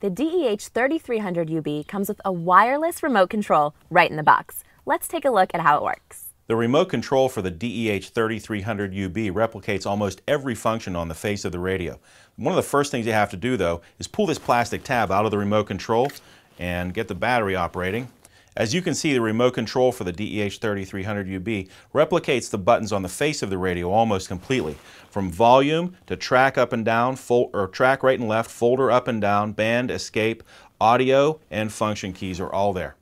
The DEH3300UB comes with a wireless remote control right in the box. Let's take a look at how it works. The remote control for the DEH3300UB replicates almost every function on the face of the radio. One of the first things you have to do though is pull this plastic tab out of the remote control and get the battery operating. As you can see, the remote control for the DEH3300UB replicates the buttons on the face of the radio almost completely. From volume to track up and down, or track right and left, folder up and down, band, escape, audio, and function keys are all there.